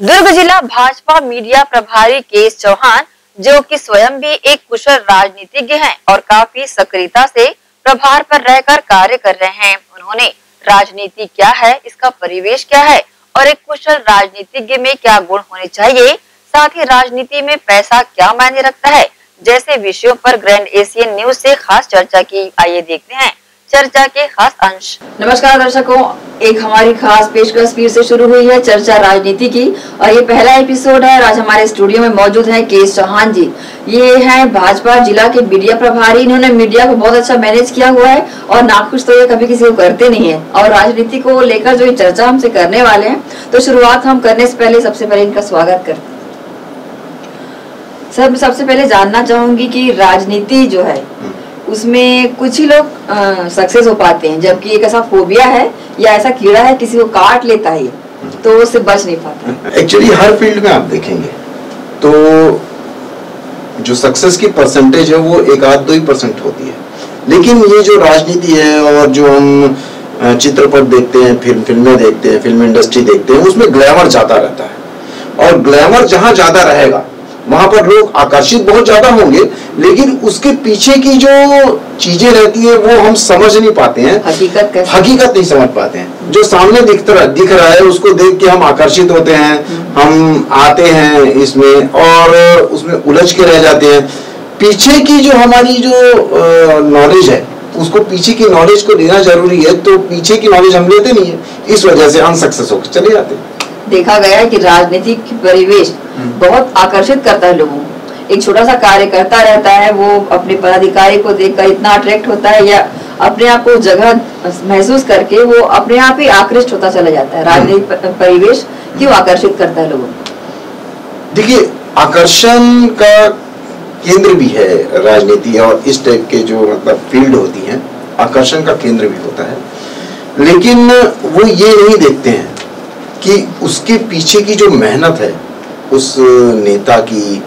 दुर्ग जिला भाजपा मीडिया प्रभारी केस चौहान, जो कि स्वयं भी एक कुशल राजनीतिज्ञ हैं और काफ़ी सक्रियता से प्रभार पर रहकर कार्य कर रहे हैं। उन्होंने, राजनीति क्या है, इसका परिवेश क्या है, और एक कुशल राजनीतिज्ञ में क्या गुण होने चाहिए, साथ ही राजनीति में पैसा क्या मायने रखता है, जैसे विषयों पर ग्रैंड एशियन न्यूज़ से खास चर्चा की। आइए देखते हैं। चर्चा के खास अंश। नमस्कार दर्शकों, एक हमारी खास पेशकश फिर से शुरू हुई है चर्चा राजनीति की और ये पहला एपिसोड है और आज हमारे स्टूडियो में मौजूद है के चौहान जी। ये हैं भाजपा जिला के मीडिया प्रभारी, इन्होंने मीडिया को बहुत अच्छा मैनेज किया हुआ है और नाखुश तो ये कभी किसी को करते नहीं है। और राजनीति को लेकर जो ये चर्चा हमसे करने वाले हैं तो शुरुआत हम करने से पहले सबसे पहले इनका स्वागत करते सर सबसे पहले जानना चाहूँगी कि राजनीति जो है उसमें कुछ ही लोग सक्सेस हो पाते हैं, जबकि एक ऐसा फोबिया है या ऐसा कीड़ा है, किसी को काट लेता है तो उससे बच नहीं पाता। एक्चुअली हर फ़ील्ड में आप देखेंगे तो जो सक्सेस की परसेंटेज है, वो एक आध दो ही परसेंट होती है। लेकिन ये जो राजनीति है और जो हम चित्रपट देखते हैं, फ़िल्म, फ़िल्में देखते हैं, फ़िल्म इंडस्ट्री देखते हैं, उसमें ग्लैमर ज़्यादा रहता है। और ग्लैमर जहाँ ज़्यादा रहेगा वहाँ पर लोग आकर्षित बहुत ज़्यादा होंगे लेकिन उसके पीछे की जो चीज़ें रहती है वो हम समझ नहीं पाते हैं। हकीकत हकीकत नहीं समझ पाते हैं। जो सामने दिख रहा दिख रहा है उसको देख के हम आकर्षित होते हैं हम आते हैं इसमें और उसमें उलझ के रह जाते हैं। पीछे की जो हमारी जो नॉलेज है उसको पीछे की नॉलेज को लेना ज़रूरी है तो पीछे की नॉलेज हम लेते नहीं है। इस वजह से अनसक्सेस होकर चले जाते हैं। देखा गया है कि राजनीतिक परिवेश हम्म। बहुत आकर्षित करता है लोगों एक छोटा सा कार्य करता रहता है वो अपने पदाधिकारी को देखकर इतना अट्रैक्ट होता है या अपने आप को जगह महसूस करके वो अपने आप ही आकृष्ट होता चला जाता है राजनीतिक हम्म। परिवेश क्यों आकर्षित करता है लोगों देखिए आकर्षण का केंद्र भी है राजनीति और इस टाइप के जो मतलब फ़ील्ड होती हैं आकर्षण का केंद्र भी होता है लेकिन वो ये नहीं देखते हैं कि उसके पीछे की जो मेहनत है, उस नेता की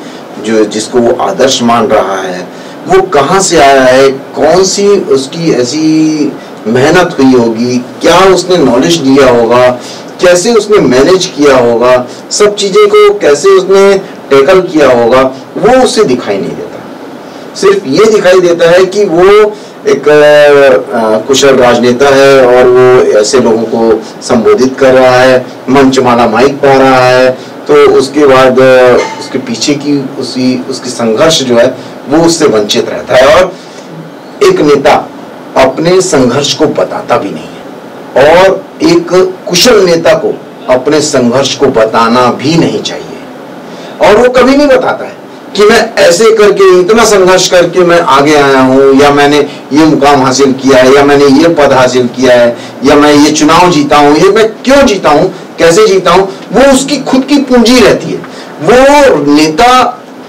जो, जिसको वो आदर्श मान रहा है, वो कहाँ से आया है? कौन सी उसकी ऐसी मेहनत हुई होगी? क्या उसने नॉलेज दिया होगा? कैसे उसने मैनेज किया होगा? सब चीज़ें को कैसे उसने टेकल किया होगा, वो उसे दिखाई नहीं देता। सिर्फ़ ये दिखाई देता है कि वो एक कुशल राजनेता है और वो ऐसे लोगों को संबोधित कर रहा है मंच माला माइक पा रहा है तो उसके बाद उसके पीछे की उसी, उसकी संघर्ष जो है, वो उससे वंचित रहता है और एक नेता अपने संघर्ष को बताता भी नहीं है और एक कुशल नेता को अपने संघर्ष को बताना भी नहीं चाहिए और वो कभी नहीं बताता है। कि मैं ऐसे करके इतना संघर्ष करके मैं आगे आया हूँ, या मैंने ये मुकाम हासिल किया है, या मैंने ये पद हासिल किया है, या मैं ये चुनाव जीता हूँ, ये मैं क्यों जीता हूँ, कैसे जीता हूँ, वो उसकी खुद की पूंजी रहती है। वो नेता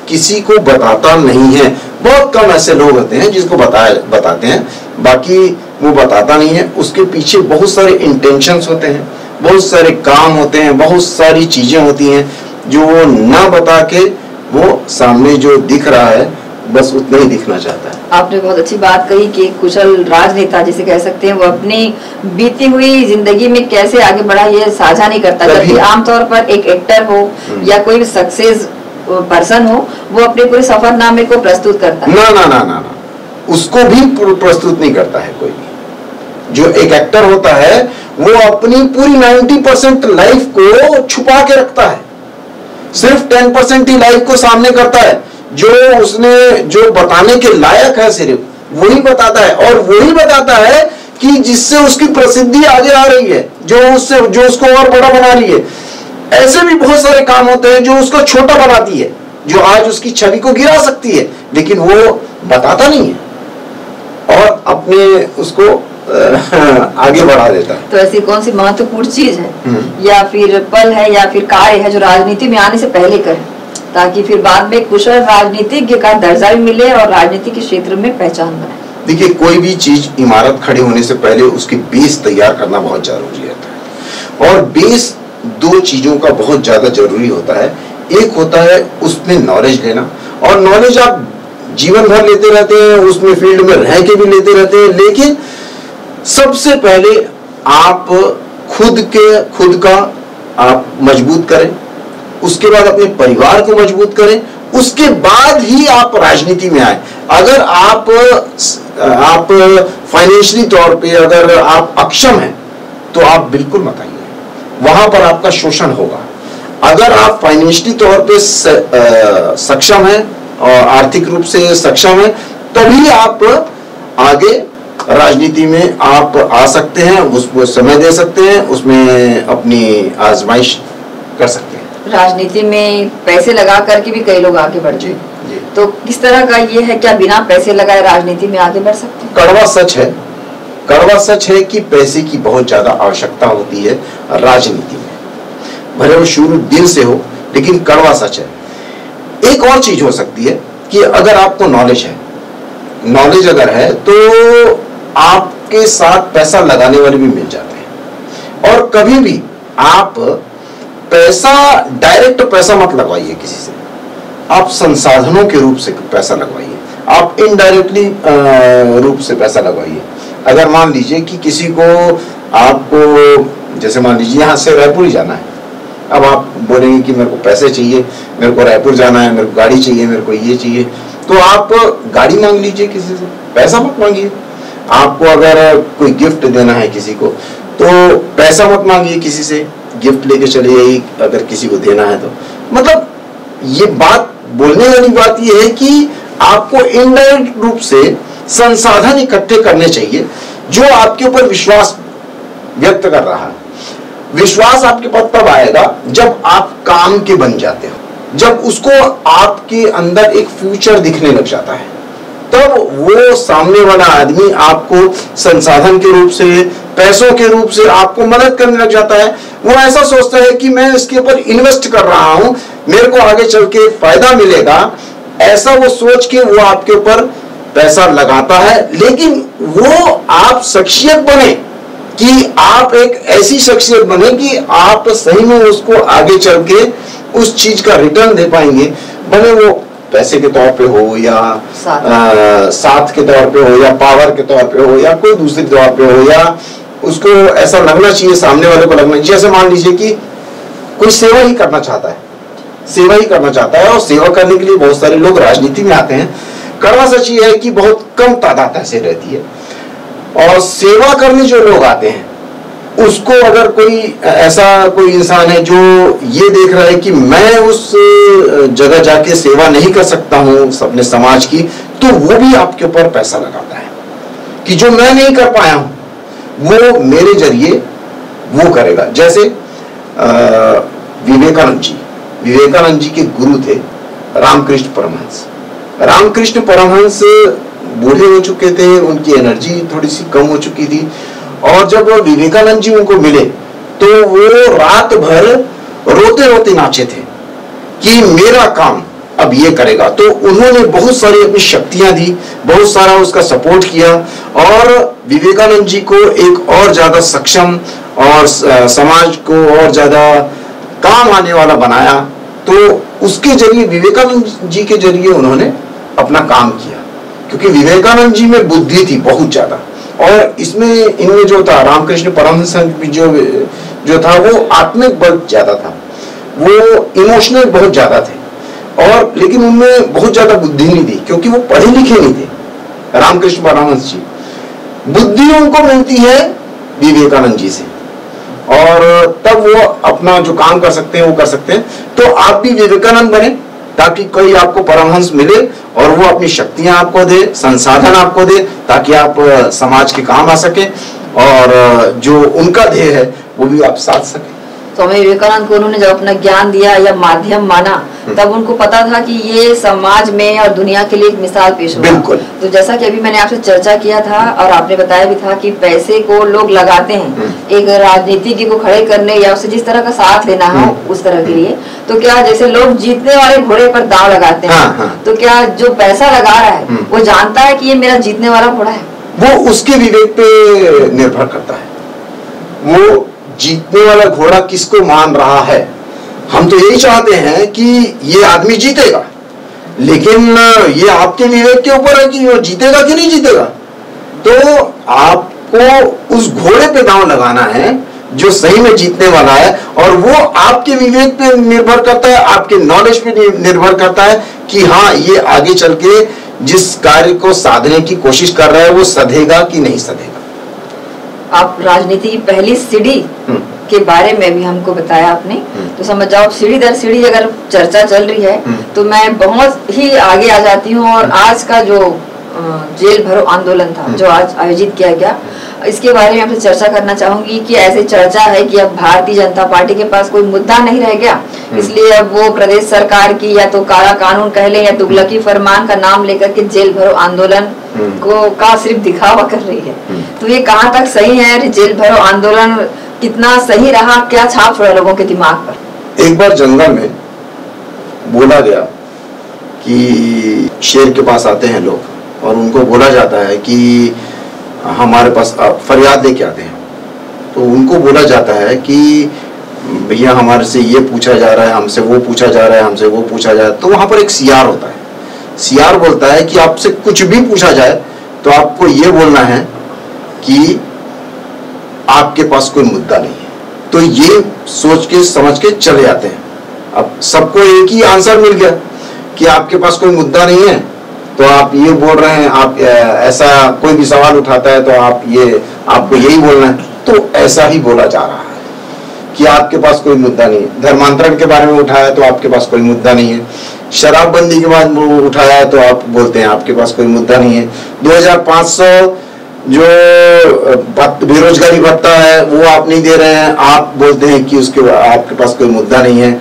किसी को बताता नहीं है। बहुत कम ऐसे लोग होते हैं जिसको बताए बताते हैं, बाकी वो बताता नहीं है। उसके पीछे बहुत सारे इंटेंशन होते हैं, बहुत सारे काम होते हैं, बहुत सारी चीज़ें होती हैं, जो वो ना बता के वो सामने जो दिख रहा है बस उतना ही दिखना चाहता है। आपने बहुत अच्छी बात कही कि कुशल राजनेता जिसे कह सकते हैं वो अपनी बीती हुई ज़िंदगी में कैसे आगे बढ़ा ये साझा नहीं करता। जबकि आमतौर पर एक एक्टर हो हम्म। या कोई भी सक्सेस पर्सन हो वो अपने पूरे सफरनामे को प्रस्तुत करता है। ना ना ना ना ना। उसको भी प्रस्तुत नहीं करता है कोई भी। जो एक एक्टर होता है वो अपनी पूरी 90 परसेंट लाइफ को छुपा के रखता है। सिर्फ़ टेन परसेंट ही लाइफ को सामने करता है। जो उसने, जो बताने के लायक है सिर्फ़, वही बताता है। और वही बताता है कि जिससे उसकी प्रसिद्धि आगे आ रही है, जो उससे, जो उसको और बड़ा बना रही है। ऐसे भी बहुत सारे काम होते हैं जो उसको छोटा बनाती है, जो आज उसकी छवि को गिरा सकती है, लेकिन वो बताता नहीं है। और अपने उसको आगे बढ़ा देता। है तो ऐसी कौन सी महत्वपूर्ण चीज़ है? हम्म। या फिर पल है या फिर कार्य है जो राजनीति में आने से पहले करे ताकि फिर बाद में कुशल राजनीतिज्ञ का दर्जा भी मिले और राजनीति के क्षेत्र में पहचान बने। देखिए कोई भी चीज़ इमारत खड़ी होने से पहले उसकी बेस तैयार करना बहुत ज़रूरी होता है। और बेस दो चीज़ों का बहुत ज़्यादा ज़रूरी होता है। एक होता है उसमें नॉलेज लेना। और नॉलेज आप जीवन भर लेते रहते हैं उसमें फ़ील्ड में रह के भी लेते रहते हैं लेकिन सबसे पहले आप खुद के, खुद का आप मज़बूत करें, उसके बाद अपने परिवार को मज़बूत करें, उसके बाद ही आप राजनीति में आए। अगर आप आप फाइनेंशियली तौर पे अगर आप अक्षम हैं तो आप बिल्कुल मत आइए। वहाँ पर आपका शोषण होगा। अगर आप फाइनेंशियली तौर पे सक्षम हैं और आर्थिक रूप से सक्षम हैं, तभी आप आगे राजनीति में आप आ सकते हैं उसको समय दे सकते हैं उसमें अपनी आजमाइश कर सकते हैं। राजनीति में पैसे लगा करके भी कई लोग आगे बढ़ जी, जी। तो किस तरह का ये है क्या बिना पैसे लगाए राजनीति में आगे बढ़ सकते हैं? कड़वा सच है। कड़वा सच है कि पैसे की बहुत ज़्यादा आवश्यकता होती है राजनीति में। भले वो शुरू दिल से हो लेकिन कड़वा सच है। एक और चीज़ हो सकती है कि अगर आपको नॉलेज है नॉलेज अगर है तो आपके साथ पैसा लगाने वाले भी मिल जाते हैं। और कभी भी आप पैसा डायरेक्ट पैसा मत लगवाइए किसी से। आप संसाधनों के रूप से पैसा लगवाइए। आप इनडायरेक्टली रूप से पैसा लगवाइए। अगर मान लीजिए कि किसी को आपको, जैसे मान लीजिए यहाँ से रायपुर ही जाना है। अब आप बोलेंगे कि मेरे को पैसे चाहिए, मेरे को रायपुर जाना है, मेरे को गाड़ी चाहिए, मेरे को ये चाहिए। तो आप गाड़ी मांग लीजिए किसी से। पैसा मत मांगिए। आपको अगर कोई गिफ्ट देना है किसी को तो पैसा मत मांगिए किसी से। गिफ्ट लेके चले जाइए अगर किसी को देना है तो। मतलब ये बात बोलने वाली बात ये है कि आपको इनडायरेक्ट रूप से संसाधन इकट्ठे करने चाहिए, जो आपके ऊपर विश्वास व्यक्त कर रहा है। विश्वास आपके पास तब आएगा जब आप काम के बन जाते हो। जब उसको आपके अंदर एक फ्यूचर दिखने लग जाता है, तब वो सामने वाला आदमी आपको संसाधन के रूप से, पैसों के रूप से आपको मदद करने लग जाता है। वो ऐसा सोचता है कि मैं इसके ऊपर इन्वेस्ट कर रहा हूँ, मेरे को आगे चल के फ़ायदा मिलेगा। ऐसा वो सोच के वो आपके ऊपर पैसा लगाता है, लेकिन वो आप शख्सियत बने। कि आप एक ऐसी शख्सियत बने कि आप सही में उसको आगे चल के उस चीज़ का रिटर्न दे पाएँगे। भले वो पैसे के तौर पे हो या साथ, आ, साथ के तौर पे हो या पावर के तौर पे हो या कोई दूसरे तौर पे हो या उसको ऐसा लगना चाहिए सामने वाले को लगना चाहिए। जैसे मान लीजिए कि कोई सेवा ही करना चाहता है। सेवा ही करना चाहता है और सेवा करने के लिए बहुत सारे लोग राजनीति में आते हैं। कड़वा सच ये है कि बहुत कम तादाद ऐसे रहती है। और सेवा करने जो लोग आते हैं, उसको अगर कोई ऐसा कोई इंसान है जो ये देख रहा है कि मैं उस जगह जाके सेवा नहीं कर सकता हूँ अपने समाज की तो वो भी आपके ऊपर पैसा लगाता है कि जो मैं नहीं कर पाया हूँ, वो मेरे ज़रिए वो करेगा। जैसे विवेकानंद जी विवेकानंद जी के गुरु थे रामकृष्ण परमहंस। रामकृष्ण परमहंस बूढ़े हो चुके थे, उनकी एनर्जी थोड़ी सी कम हो चुकी थी। और जब वो विवेकानंद जी उनको मिले तो वो रात भर रोते रोते नाचे थे कि मेरा काम अब ये करेगा। तो उन्होंने बहुत सारी अपनी शक्तियाँ दी, बहुत सारा उसका सपोर्ट किया और विवेकानंद जी को एक और ज़्यादा सक्षम और समाज को और ज़्यादा काम आने वाला बनाया। तो उसके ज़रिए, विवेकानंद जी के ज़रिए उन्होंने अपना काम किया। क्योंकि विवेकानंद जी में बुद्धि थी बहुत ज़्यादा। और इसमें इनमें जो था, रामकृष्ण परमहंस जो जो था, वो आत्मिक बल ज़्यादा था। वो इमोशनल बहुत ज़्यादा थे। और, लेकिन उनमें बहुत ज़्यादा बुद्धि नहीं थी, क्योंकि वो पढ़े लिखे नहीं थे, रामकृष्ण परमहंस जी। बुद्धि उनको मिलती है विवेकानंद जी से। और तब वो अपना जो काम कर सकते हैं, वो कर सकते हैं। तो आप भी विवेकानंद बने। ताकि कोई आपको परमहंस मिले और वो अपनी शक्तियाँ आपको दे, संसाधन आपको दे, ताकि आप समाज के काम आ सके और जो उनका ध्येय है, वो भी आप साध सके। स्वामी विवेकानंद को उन्होंने जब अपना ज्ञान दिया या माध्यम माना हम्म। तब उनको पता था कि ये समाज में और दुनिया के लिए एक मिसाल पेश होगा तो जैसा कि अभी मैंने आपसे चर्चा किया था और आपने बताया भी था कि पैसे को लोग लगाते हैं हम्म। एक राजनीति को खड़े करने या उसे जिस तरह का साथ लेना हो हम्म। उस तरह के लिए तो क्या जैसे लोग जीतने वाले घोड़े पर दाव लगाते हैं हाँ, हाँ। तो क्या जो पैसा लगा रहा है वो जानता है कि ये मेरा जीतने वाला घोड़ा है वो उसके विवेक पे निर्भर करता है वो जीतने वाला घोड़ा किसको मान रहा है? हम तो यही चाहते हैं कि ये आदमी जीतेगा। लेकिन, ये आपके विवेक के ऊपर है कि वो जीतेगा कि नहीं जीतेगा? तो आपको उस घोड़े पे दांव लगाना है, जो सही में जीतने वाला है, और वो आपके विवेक पे निर्भर करता है, आपके नॉलेज पे निर्भर करता है कि हाँ ये आगे चल के जिस कार्य को साधने की कोशिश कर रहा है, वो सधेगा कि नहीं सधेगा। आप राजनीति की पहली सीढ़ी हम्म। के बारे में भी हमको बताया आपने हम्म। तो समझ जाओ सीढ़ी दर सीढ़ी अगर चर्चा चल रही है हम्म। तो मैं बहुत ही आगे आ जाती हूँ और आज का जो जेल भरो आंदोलन था जो आज आयोजित किया गया। इसके बारे में आपसे चर्चा करना चाहूँगी कि ऐसे चर्चा है कि अब भारतीय जनता पार्टी के पास कोई मुद्दा नहीं रह गया। इसलिए अब वो प्रदेश सरकार की या तो काला कानून कह ले या तुगलकी फरमान का नाम लेकर के जेल भरो आंदोलन हम्म। को का सिर्फ़ दिखावा कर रही है। हम्म। तो ये कहाँ तक सही है जेल भरो आंदोलन कितना सही रहा क्या छाप छोड़ा लोगों के दिमाग पर? एक बार जंगल में बोला गया कि शेर के पास आते हैं लोग। और उनको बोला जाता है कि हमारे पास फरियाद लेके आते हैं तो उनको बोला जाता है कि, भैया, हमारे से ये पूछा जा रहा है, हमसे वो पूछा जा रहा है, हमसे वो पूछा जा रहा है। तो वहाँ पर एक सियार होता है। सियार बोलता है कि आपसे कुछ भी पूछा जाए तो आपको ये बोलना है कि आपके पास कोई मुद्दा नहीं है। तो ये सोच के, समझ के चले जाते हैं। अब सबको एक ही आंसर मिल गया कि आपके पास कोई मुद्दा नहीं है तो आप ये बोल रहे हैं, आप ऐसा कोई भी सवाल उठाता है तो आप ये, आपको यही बोलना है। तो ऐसा ही बोला जा रहा है कि आपके पास कोई मुद्दा नहीं है। धर्मांतरण के बारे में उठाया तो आपके पास कोई मुद्दा नहीं है। शराबबंदी के बाद उठाया तो आप बोलते हैं आपके पास कोई मुद्दा नहीं है। 2500 जो बेरोजगारी भत्ता है, वो आप नहीं दे रहे हैं। आप बोलते हैं कि उसके, आपके पास कोई मुद्दा नहीं है।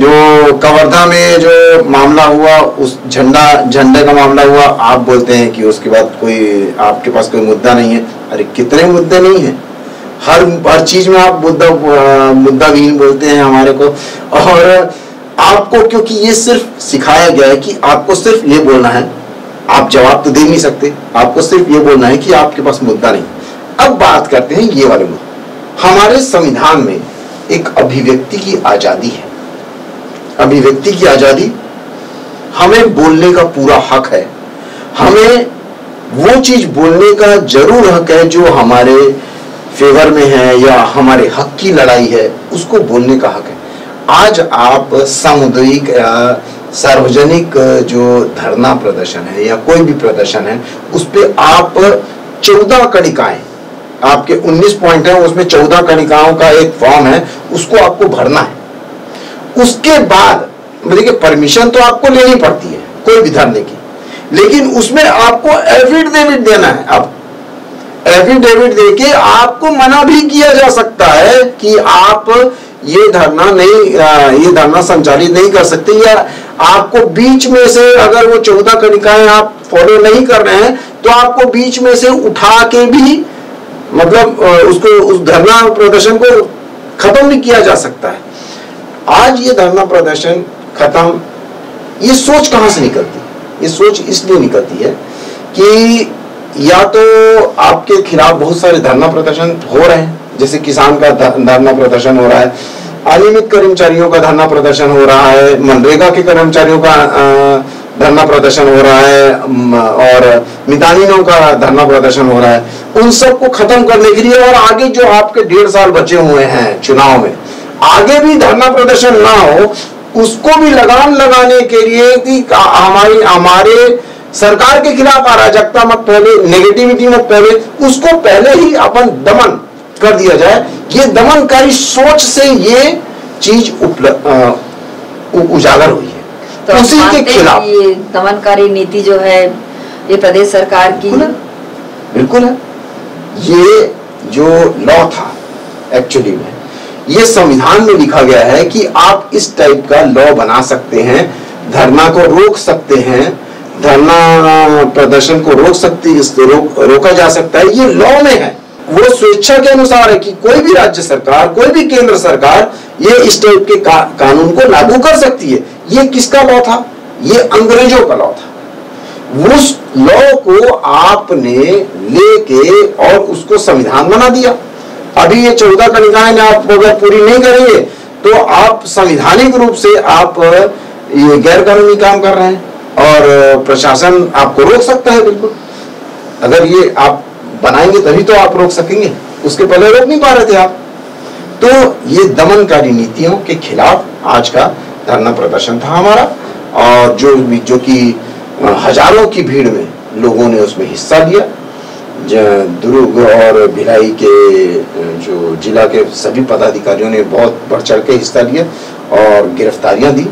जो कवर्धा में जो मामला हुआ, उस झंडा, झंडे का मामला हुआ, आप बोलते हैं कि उसके बाद कोई, आपके पास कोई मुद्दा नहीं है। अरे, कितने मुद्दे नहीं है। हर हर चीज़ में आप मुद्दा मुद्दा विहीन बोलते हैं हमारे को। और आपको, क्योंकि ये सिर्फ़ सिखाया गया है कि आपको सिर्फ़ ये बोलना है, आप जवाब तो दे नहीं सकते। आपको सिर्फ़ ये बोलना है कि आपके पास मुद्दा नहीं अब बात करते हैं ये वाले मुद्दे। हमारे संविधान में एक अभिव्यक्ति की आज़ादी है। अभिव्यक्ति की आज़ादी हमें बोलने का पूरा हक है। हमें वो चीज़ बोलने का ज़रूर हक है जो हमारे फेवर में है या हमारे हक की लड़ाई है, उसको बोलने का हक है। आज आप सामुदायिक या सार्वजनिक जो धरना प्रदर्शन है या कोई भी प्रदर्शन है, उस पे आप चौदह कणिकाएँ, आपके 19 पॉइंट है, उसमें चौदह कणिकाओं का एक फॉर्म है, उसको आपको भरना है। उसके बाद देखिए परमिशन तो आपको लेनी पड़ती है, कोई भी धरने की। लेकिन उसमें आपको एफिडेविट देना है, अब। एफिडेविट देके आपको मना भी किया जा सकता है कि आप ये धरना नहीं ये धरना संचालित नहीं कर सकते, या आपको बीच में से अगर वो चौदह कनिकाएँ आप फॉलो नहीं कर रहे हैं तो आपको बीच में से उठा के भी मतलब उसको, उस धरना प्रदर्शन को खत्म भी किया जा सकता है। आज ये धरना प्रदर्शन खत्म, ये सोच कहाँ से निकलती? है ये सोच इसलिए निकलती है कि या तो आपके खिलाफ बहुत सारे धरना प्रदर्शन हो रहे हैं, जैसे किसान का धरना प्रदर्शन हो रहा है अनियमित कर्मचारियों का धरना प्रदर्शन हो रहा है, मनरेगा के कर्मचारियों का धरना प्रदर्शन हो रहा है और मितानिनों का धरना प्रदर्शन हो रहा है, उन सबको खत्म करने के लिए और आगे जो आपके डेढ़ साल बचे हुए हैं चुनाव में आगे भी धरना प्रदर्शन ना हो उसको भी लगाम लगाने के लिए कि हमारी हमारे सरकार के खिलाफ अराजकता मत फैले नेगेटिविटी मत फैले उसको पहले ही अपन दमन कर दिया जाए। ये दमनकारी सोच से ये चीज़ उपलब्ध उजागर हुई है। तो उसी के खिलाफ। ये दमनकारी नीति जो है ये प्रदेश सरकार की बिल्कुल बिल्कुल है। ये जो लॉ था एक्चुअली में ये संविधान में लिखा गया है कि आप इस टाइप का लॉ बना सकते हैं धरना को रोक सकते हैं धरना प्रदर्शन को रोक सकती रोक, रोका जा सकता है ये लॉ में है। वो स्वेच्छा के अनुसार है कि कोई भी राज्य सरकार कोई भी केंद्र सरकार ये इस टाइप के का, कानून को लागू कर सकती है। ये किसका लॉ था? ये अंग्रेज़ों का लॉ था। उस लॉ को आपने लेके और उसको संविधान बना दिया। अभी ये चौदह कनिकाएँ ने आप अगर पूरी नहीं करेंगे तो आप संविधानिक रूप से आप, ये गैर कानूनी काम कर रहे हैं और प्रशासन आपको रोक सकता है बिल्कुल। अगर ये आप बनाएँगे तभी तो आप रोक सकेंगे। उसके पहले रोक नहीं पा रहे थे आप। तो ये दमनकारी नीतियों के खिलाफ आज का धरना प्रदर्शन था हमारा और जो जो कि, हज़ारों की भीड़ में लोगों ने उसमें हिस्सा लिया। दुर्ग और भिलाई के जो जिला के सभी पदाधिकारियों ने बहुत बढ़ चढ़ के हिस्सा लिया और गिरफ्तारियाँ दी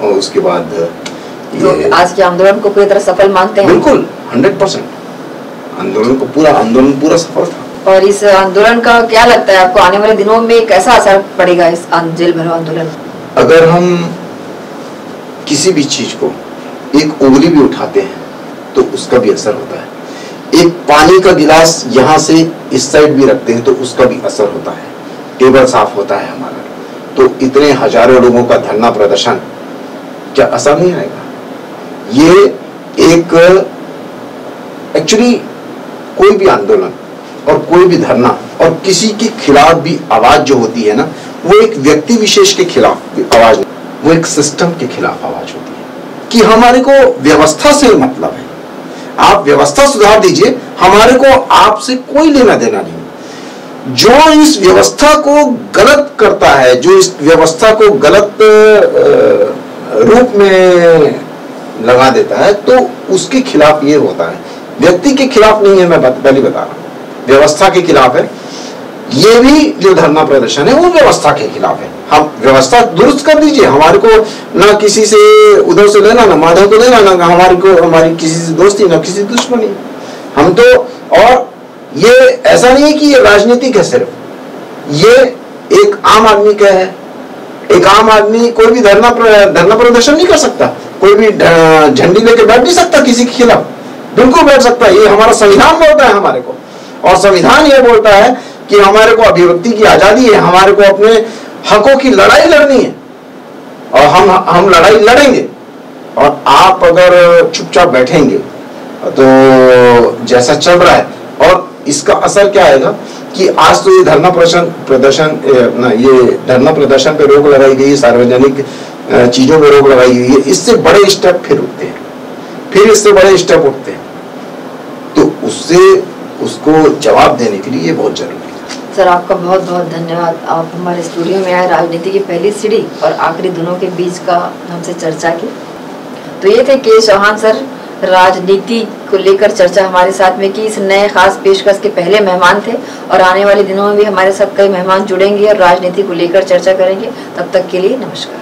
और उसके बाद तो आज के आंदोलन को पूरी तरह सफल मानते हैं? बिल्कुल हंड्रेड परसेंट। आंदोलन को पूरा आंदोलन पूरा सफल था। और इस आंदोलन का क्या लगता है आपको? आने वाले दिनों में कैसा असर पड़ेगा इस जेल भरो आंदोलन? अगर हम किसी भी चीज़ को एक उंगली भी उठाते हैं तो उसका भी असर होता है। एक पानी का गिलास यहाँ से इस साइड भी रखते हैं तो उसका भी असर होता है। टेबल साफ़ होता है हमारा। तो इतने हज़ारों लोगों का धरना प्रदर्शन, क्या असर नहीं आएगा? ये एक एक्चुअली कोई भी आंदोलन और कोई भी धरना और किसी के खिलाफ भी आवाज़ जो होती है ना, वो एक व्यक्ति विशेष के खिलाफ आवाज़, वो एक सिस्टम के खिलाफ आवाज़ होती है। कि हमारे को व्यवस्था से मतलब है। आप व्यवस्था सुधार दीजिए, हमारे को आपसे कोई लेना देना नहीं। जो इस व्यवस्था को गलत करता है, जो इस व्यवस्था को गलत रूप में लगा देता है तो उसके खिलाफ ये होता है। व्यक्ति के खिलाफ नहीं है, मैं पहले बता रहा हूँ। व्यवस्था के खिलाफ है। ये भी जो धरना प्रदर्शन है, वो व्यवस्था के खिलाफ है। हम व्यवस्था दुरुस्त कर दीजिए। हमारे को ना किसी से उधर से लेना, ना माधव को लेना, ना हमारे को, हमारी किसी से दोस्ती, ना किसी दुश्मनी। हम तो और ये ऐसा नहीं है कि ये राजनीतिक है सिर्फ़। ये एक आम आदमी का है। एक आम आदमी कोई भी धरना धरना प्रदर्शन नहीं कर सकता। कोई भी झंडी लेके बैठ नहीं सकता किसी के खिलाफ। बिल्कुल बैठ सकता है। ये हमारा संविधान बोलता है हमारे को। और संविधान ये बोलता है कि हमारे को अभिव्यक्ति की आज़ादी है, हमारे को अपने हकों की लड़ाई लड़नी है। और हम हम लड़ाई लड़ेंगे। और आप अगर चुपचाप बैठेंगे तो जैसा चल रहा है। और इसका असर क्या आएगा कि आज तो ये धरना प्रदर्शन प्रदर्शन ये धरना प्रदर्शन पे रोक लगाई गई, सार्वजनिक चीज़ों पे रोक लगाई गई है। इससे बड़े स्टेप फिर उठते हैं। फिर इससे बड़े स्टेप उठते हैं। तो उससे, उसको जवाब देने के लिए ये बहुत ज़रूरी सर, आपका बहुत बहुत धन्यवाद। आप हमारे स्टूडियो में आए, राजनीति की पहली सीढ़ी और आखिरी दोनों के बीच का हमसे चर्चा की। तो ये थे के चौहान सर, राजनीति को लेकर चर्चा हमारे साथ में की। इस नए खास पेशकश के पहले मेहमान थे और आने वाले दिनों में भी हमारे साथ कई मेहमान जुड़ेंगे और राजनीति को लेकर चर्चा करेंगे। तब तक के लिए नमस्कार।